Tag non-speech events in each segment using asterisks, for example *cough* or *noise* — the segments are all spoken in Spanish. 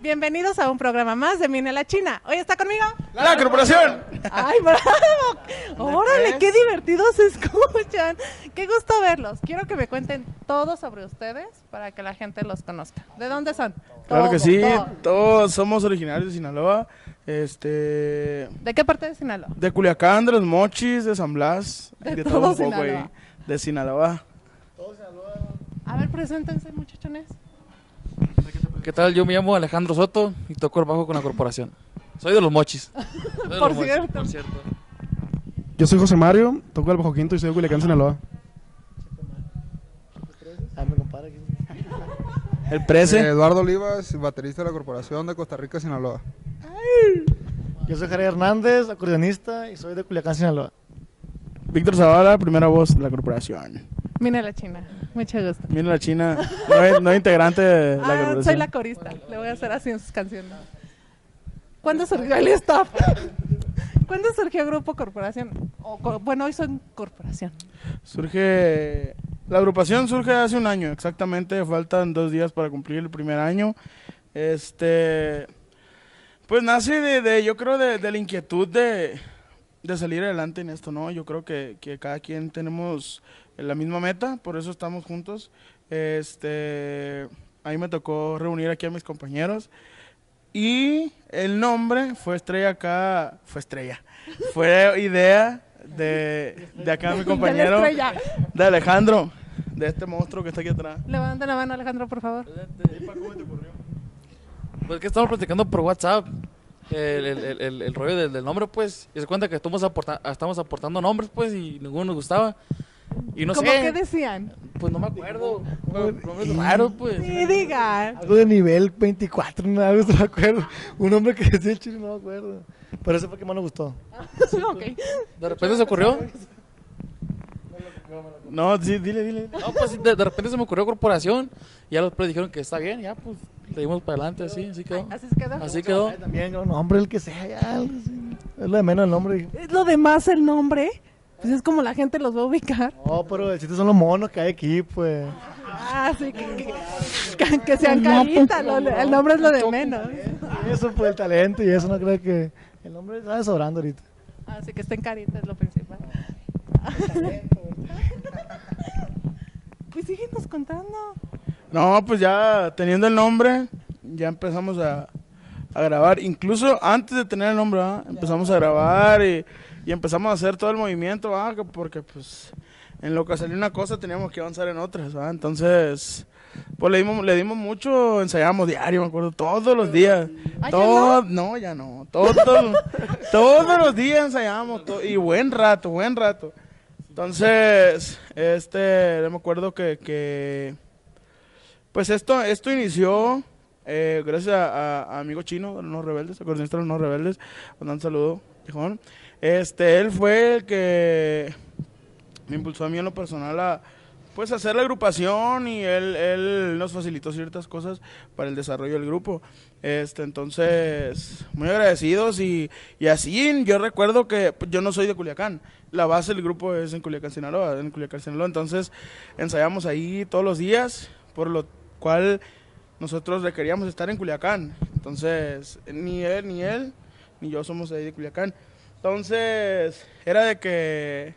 Bienvenidos a un programa más de Mine la China. Hoy está conmigo. ¡La corporación! ¡Ay, bravo! ¡Órale, qué divertidos se escuchan! ¡Qué gusto verlos! Quiero que me cuenten todo sobre ustedes para que la gente los conozca. ¿De dónde son? Claro Todo, que sí, todo. todos somos originarios de Sinaloa, este, ¿De qué parte de Sinaloa? de Culiacán, de los Mochis, de San Blas, De todo todo un poco ahí, Sinaloa. de Sinaloa. A ver, preséntense, muchachones. ¿Qué tal? Yo me llamo Alejandro Soto y toco el bajo con la corporación. Soy de los mochis. Soy de Por los mochis, cierto. por cierto. Yo soy José Mario, toco el bajo quinto y soy de Culiacán, Sinaloa. *laughs* El Prece, Eduardo Olivas, baterista de la Corporación de Costa Rica, Sinaloa. Yo soy Javier Hernández, acordeonista y soy de Culiacán, Sinaloa. Víctor Zavala, primera voz de la corporación. Mine la China. Mucho gusto. Mira la China, no, no integrante de la Ah, soy la corista. Le voy a hacer así en sus canciones. ¿Cuándo surgió el stop? *laughs* ¿Cuándo surgió Grupo Corporación? O bueno, hoy son Corporación. Surge, la agrupación surge hace un año, exactamente, faltan dos días para cumplir el primer año. Este, pues nace de, de, yo creo, de, de la inquietud de, de salir adelante en esto, ¿no? Yo creo que, que cada quien tenemos la misma meta, por eso estamos juntos. Este, ahí me tocó reunir aquí a mis compañeros. Y el nombre fue Estrella acá, fue Estrella, *laughs* fue idea de, de acá mi *laughs* compañero, de Alejandro, de este monstruo que está aquí atrás. Levanta la mano, Alejandro, por favor. Pues que estamos platicando por WhatsApp. El, el, el, el- el rollo del, del nombre, pues. Y se cuenta que estamos, aporta- estamos aportando nombres, pues, y ninguno nos gustaba. Y no ¿Cómo sé. que decían? Pues no me acuerdo. Nombres raros, pues. Sí, digan. Algo de nivel 24, no, algo *laughs* no me acuerdo. Un hombre que decía el chile, no me acuerdo. Pero ese fue el que más nos gustó. *laughs* Ok. De repente se ocurrió. No, sí, dile, dile. No, pues de, de repente se me ocurrió corporación. Y ya los pues dijeron que está bien, ya, pues. Seguimos para adelante, así, así quedó. Así se quedó. Así quedó. También, un nombre, el que sea, ya. Es lo de menos el nombre. Es lo demás el nombre. Pues es como la gente los va a ubicar. No, pero el chiste son los monos que hay aquí, pues. Ah, sí, que, que- que- que sean caritas. lo- el nombre es lo de menos. Eso fue el talento y eso no creo que. El nombre está sobrando ahorita. Así que estén caritas es lo principal. *laughs* Pues síguenos contando. No, pues ya teniendo el nombre, ya empezamos a, a grabar. Incluso antes de tener el nombre, empezamos a grabar y, y empezamos a hacer todo el movimiento, porque pues en lo que salió una cosa teníamos que avanzar en otras. Entonces, pues le dimos, le dimos mucho, ensayábamos diario, me acuerdo, todos los días. ¿Ah, Todo- no? ya no. Todo- todos los días ensayábamos to- y buen rato, buen rato. Entonces, este, me acuerdo que, que pues esto, esto inició eh, gracias a, a- amigo chino de los rebeldes, acordeonista de los no rebeldes, mando un saludo, viejón. Este, él fue el que me impulsó a mí en lo personal a pues hacer la agrupación y él, él nos facilitó ciertas cosas para el desarrollo del grupo. Este, entonces, muy agradecidos y, y así yo recuerdo que pues, yo no soy de Culiacán, la base del grupo es en Culiacán, Sinaloa, en Culiacán, Sinaloa, entonces ensayamos ahí todos los días, por lo cual nosotros requeríamos estar en Culiacán. Entonces, ni él, ni él, ni yo somos ahí de Culiacán. Entonces, era de que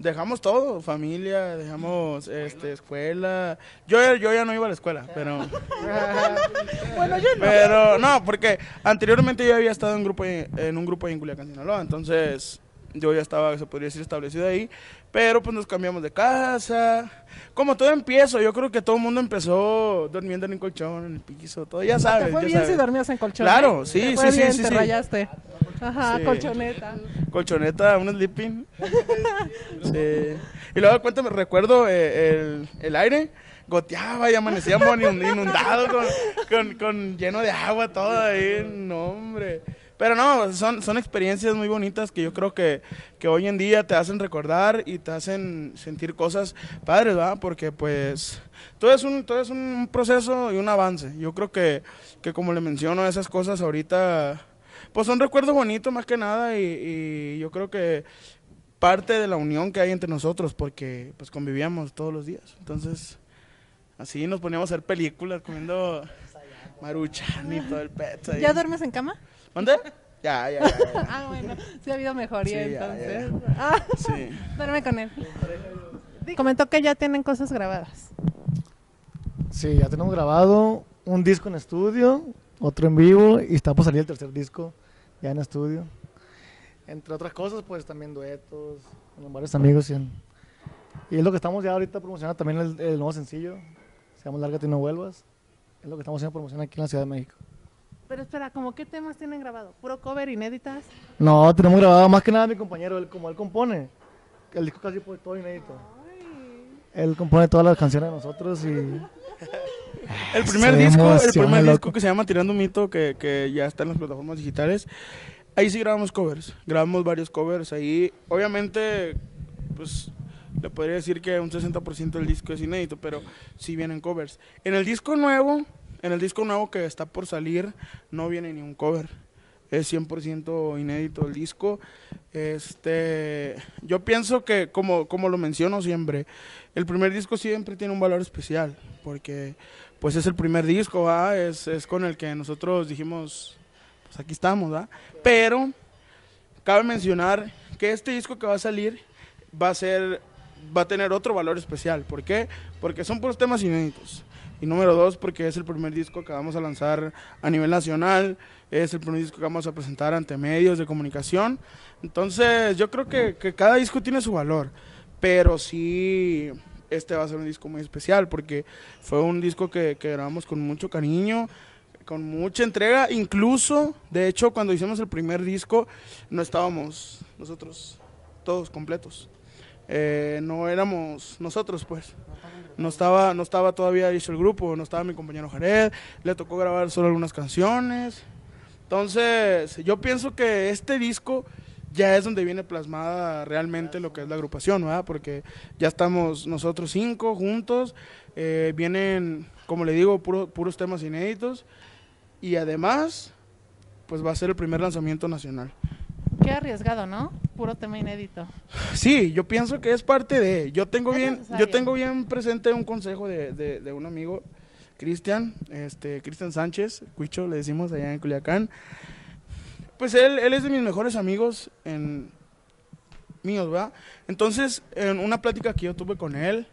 dejamos todo, familia, dejamos este, escuela. Yo, yo ya no iba a la escuela, pero... *laughs* Bueno, yo no. Pero no, porque anteriormente yo había estado en, grupo en un grupo ahí en Culiacán, Sinaloa, entonces yo ya estaba, se podría decir, establecido ahí, pero pues nos cambiamos de casa. Como todo empiezo, yo creo que todo el mundo empezó durmiendo en el colchón, en el piso, todo, ya sabes. ¿Te fue ya bien sabes. si dormías en colchón? Claro, sí, ¿Te fue sí, bien? sí, Te sí. rayaste. Ajá, Sí. colchoneta. Colchoneta, un sleeping. *laughs* sí. Y luego cuéntame, recuerdo eh, el, el aire goteaba y amanecíamos inund- inundados con, con, con lleno de agua todo ahí, no hombre. Pero no, son, son experiencias muy bonitas que yo creo que, que hoy en día te hacen recordar y te hacen sentir cosas padres, ¿va? Porque pues todo es un, todo es un proceso y un avance. Yo creo que, que como le menciono, esas cosas ahorita pues son recuerdos bonitos más que nada y, yo creo que parte de la unión que hay entre nosotros porque pues convivíamos todos los días. Entonces, así nos poníamos a hacer películas comiendo Maruchan y todo el pet. ¿Ya duermes en cama? ¿Mande? *laughs* Ya, ya, ya. ya. Ah, bueno, sí ha habido mejoría Sí, ya, entonces. Ah, Sí. *laughs* duerme con él. Comentó que ya tienen cosas grabadas. Sí, ya tenemos grabado un disco en estudio, otro en vivo y está por salir el tercer disco ya en estudio. Entre otras cosas, pues también duetos con varios amigos. Y, en- y es lo que estamos ya ahorita promocionando también el, el nuevo sencillo. Se llama Lárgate y no vuelvas. Es lo que estamos haciendo promoción aquí en la Ciudad de México. Pero espera, ¿cómo qué temas tienen grabado? ¿Puro cover, inéditas? No, tenemos grabado más que nada mi compañero, él, como él compone. El disco casi fue todo inédito. Él compone todas las canciones de nosotros y *laughs* El primer Se disco, el primer loco. disco que se llama Tirando un Mito, que, que ya está en las plataformas digitales, ahí sí grabamos covers, grabamos varios covers ahí. Obviamente, pues le podría decir que un 60% del disco es inédito, pero sí vienen covers. En el disco nuevo, en el disco nuevo que está por salir, no viene ni un cover. Es 100% inédito el disco. Este, yo pienso que, como, como lo menciono siempre, el primer disco siempre tiene un valor especial, porque pues es el primer disco. Es, es con el que nosotros dijimos, pues aquí estamos, ¿va? Pero cabe mencionar que este disco que va a salir va a ser, va a tener otro valor especial. ¿Por qué? Porque son puros temas inéditos. Y número dos, porque es el primer disco que vamos a lanzar a nivel nacional, es el primer disco que vamos a presentar ante medios de comunicación. Entonces, yo creo que, cada disco tiene su valor, pero sí, este va a ser un disco muy especial, porque fue un disco que grabamos con mucho cariño, con mucha entrega, incluso, de hecho, cuando hicimos el primer disco, no estábamos nosotros todos completos. Eh, no éramos nosotros, pues. No estaba, no estaba todavía hecho el grupo, no estaba mi compañero Jared, le tocó grabar solo algunas canciones. Entonces, yo pienso que este disco ya es donde viene plasmada realmente lo que es la agrupación, ¿verdad? Porque ya estamos nosotros cinco juntos, eh, vienen, como le digo, puro- puros temas inéditos y además, pues va a ser el primer lanzamiento nacional. Qué arriesgado, ¿no? Puro tema inédito. Sí, yo pienso que es parte de. Yo tengo Es bien, necesario. yo tengo bien presente un consejo de, de- de un amigo, Cristian, este, Cristian Sánchez, Cuicho, le decimos allá en Culiacán. Pues él, él es de mis mejores amigos en míos, ¿verdad? Entonces, en una plática que yo tuve con él,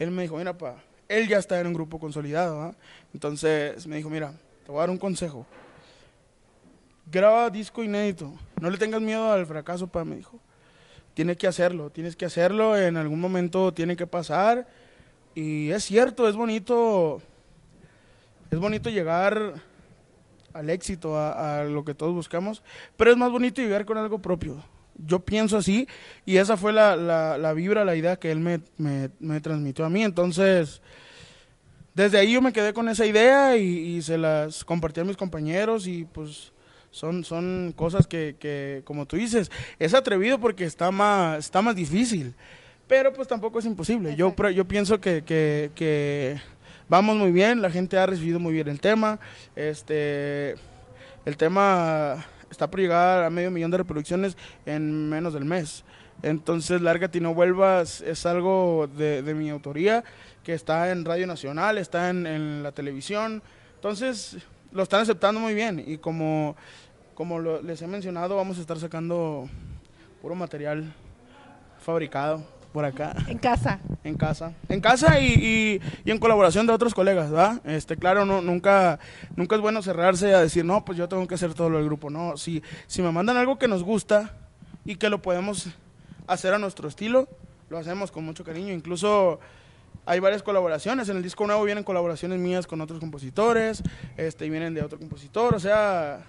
él me dijo, mira, pa, él ya está en un grupo consolidado, ¿verdad? Entonces me dijo, mira, te voy a dar un consejo. Graba disco inédito. No le tengas miedo al fracaso, pa, me dijo tienes que hacerlo, tienes que hacerlo, en algún momento tiene que pasar. Y es cierto, es bonito, es bonito llegar al éxito, a, lo que todos buscamos, pero es más bonito llegar con algo propio. Yo pienso así, y esa fue la, la, la vibra, la idea que él me, me, me transmitió a mí. Entonces, desde ahí yo me quedé con esa idea y, y se las compartí a mis compañeros y pues son, son cosas que, que, como tú dices, es atrevido porque está más, está más difícil, pero pues tampoco es imposible. Yo, yo pienso que, que, que vamos muy bien, la gente ha recibido muy bien el tema, este, el tema está por llegar a medio millón de reproducciones en menos del mes. Entonces, Lárgate y no vuelvas es algo de, de mi autoría, que está en Radio Nacional, está en, en la televisión. Entonces, lo están aceptando muy bien. Y como, como lo- les he mencionado, vamos a estar sacando puro material fabricado por acá En casa. *laughs* en casa. En casa y, y- y en colaboración de otros colegas, ¿verdad? Este, claro, no, nunca, nunca es bueno cerrarse a decir, no, pues yo tengo que hacer todo lo del grupo. No, si, si me mandan algo que nos gusta y que lo podemos hacer a nuestro estilo, lo hacemos con mucho cariño. Incluso hay varias colaboraciones. En el disco nuevo vienen colaboraciones mías con otros compositores, este, y vienen de otro compositor. O sea,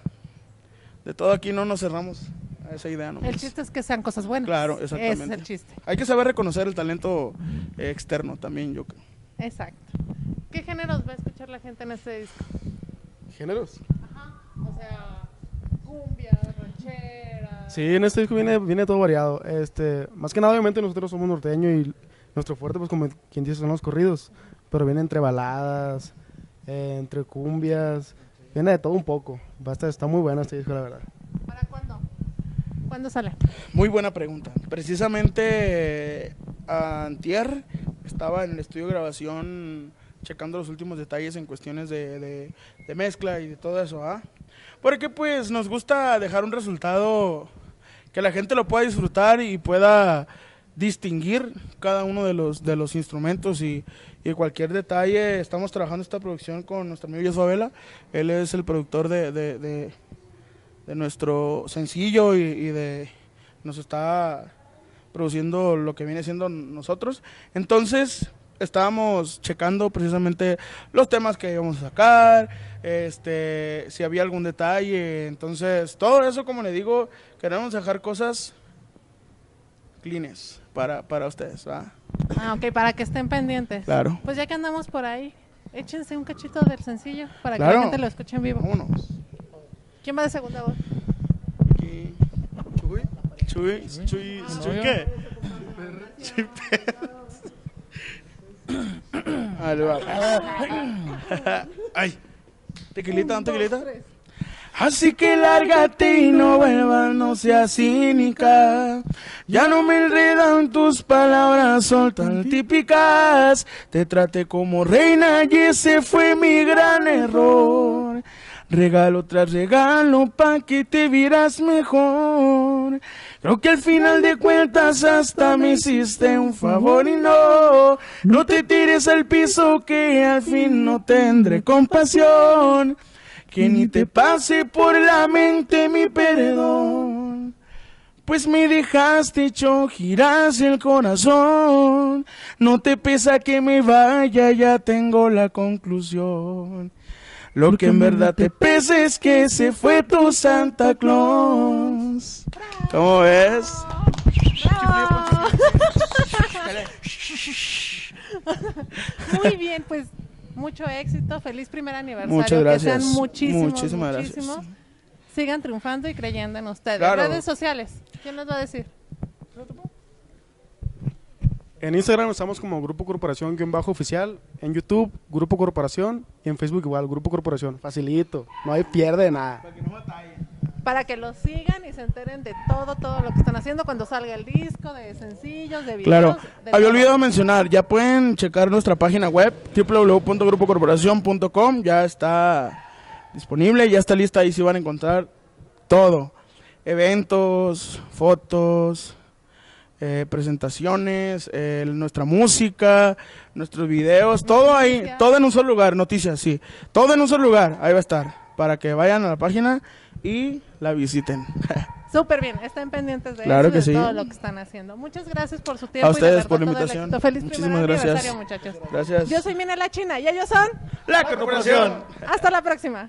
de todo aquí no nos cerramos a esa idea. nomás. El chiste es que sean cosas buenas. Claro, Ese exactamente. es el chiste. Hay que saber reconocer el talento eh, externo también, yo creo. Exacto. ¿Qué géneros va a escuchar la gente en este disco? ¿Géneros? O sea, cumbia, ranchera. Sí, en este disco viene, viene todo variado. Este, más que nada, obviamente, nosotros somos norteños y nuestro fuerte, pues como quien dice, son los corridos. Pero viene entre baladas, eh, entre cumbias, viene de todo un poco. Va a estar- está muy bueno este disco, la verdad. ¿Para cuándo? ¿Cuándo sale? Muy buena pregunta. Precisamente eh, antier estaba en el estudio de grabación checando los últimos detalles en cuestiones de, de- de mezcla y de todo eso, ¿ah? Porque pues nos gusta dejar un resultado que la gente lo pueda disfrutar y pueda distinguir cada uno de los, de los instrumentos y, y cualquier detalle. Estamos trabajando esta producción con nuestro amigo Josué Vela. Él es el productor de, de, de- de nuestro sencillo y, y de nos está produciendo lo que viene siendo nosotros. Entonces, estábamos checando precisamente los temas que íbamos a sacar, este, si había algún detalle. Entonces, todo eso, como le digo, queremos dejar cosas cleanes para, para ustedes, ¿va? Ah, ok, para que estén pendientes. Claro. Pues ya que andamos por ahí, échense un cachito del sencillo para que Claro. la gente lo escuche en vivo. Vámonos. ¿Quién va de segunda voz? Aquí. Chuy. Chuy. Chuy. ¿Chuy qué? Chuy Pérez. *coughs* Ahí va. *coughs* Ay. Tequilita, un tequilita. Así que lárgate y no vuelvas, no seas cínica. Ya no me enredan tus palabras, son tan típicas. Te traté como reina y ese fue mi gran error. Regalo tras regalo pa' que te vieras mejor. Creo que al final de cuentas hasta me hiciste un favor y no, no te tires al piso que al fin no tendré compasión. Que ni te pase por la mente mi perdón. Pues me dejaste hecho giras el corazón. No te pesa que me vaya, ya tengo la conclusión. Lo que en verdad te pesa es que se fue tu Santa Claus. ¿Cómo ves? ¡Bravo! *laughs* Muy bien, pues mucho éxito, feliz primer aniversario. Muchas gracias. Que sean muchísimos, Muchísimas gracias. Sigan triunfando y creyendo en ustedes. Claro. Redes sociales, ¿quién nos va a decir? En Instagram estamos como Grupo Corporación guion bajo oficial, en YouTube Grupo Corporación y en Facebook igual Grupo Corporación. Facilito, no hay pierde nada. Para que los sigan y se enteren de todo, todo lo que están haciendo cuando salga el disco, de sencillos, de videos. Claro, de había olvidado mencionar, ya pueden checar nuestra página web www.grupocorporación.com, ya está disponible, ya está lista, ahí sí van a encontrar todo, eventos, fotos, eh, presentaciones, eh, nuestra música, nuestros videos, todo ahí, todo en un solo lugar, noticias, sí, todo en un solo lugar, ahí va a estar, para que vayan a la página y la visiten. *laughs* Súper bien, estén pendientes de Claro eso y de sí. todo lo que están haciendo. Muchas gracias por su tiempo. y de ustedes verdad por la todo el invitación. éxito. Feliz Muchísimas gracias. muchachos. Gracias. Yo soy Mina La China y ellos son. La corporación. Hasta la próxima.